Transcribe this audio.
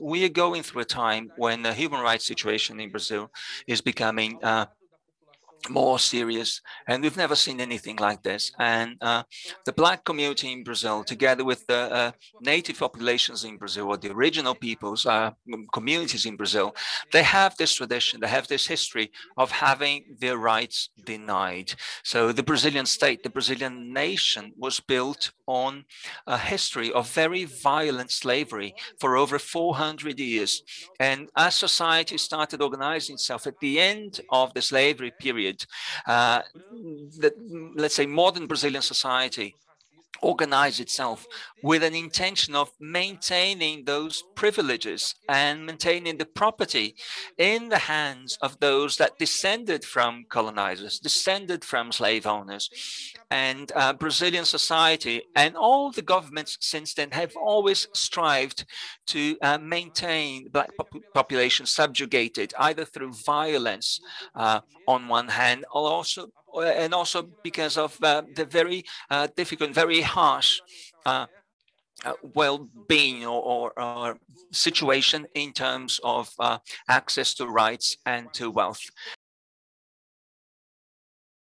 we are going through a time when the human rights situation in Brazil is becoming uh, more serious and we've never seen anything like this. And uh, the black community in brazil together with the uh, native populations in brazil or the original peoples uh, communities in brazil they have this tradition they have this history of having their rights denied. So the brazilian state the brazilian nation was built on a history of very violent slavery for over 400 years. And as society started organizing itself at the end of the slavery period uh, that, let's say, modern Brazilian society organize itself with an intention of maintaining those privileges and maintaining the property in the hands of those that descended from colonizers, descended from slave owners. And uh, Brazilian society and all the governments since then have always strived to uh, maintain black pop population subjugated either through violence uh, on one hand or also and also because of uh, the very uh, difficult, very harsh uh, uh well-being or, or, or, situation in terms of uh, access to rights and to wealth.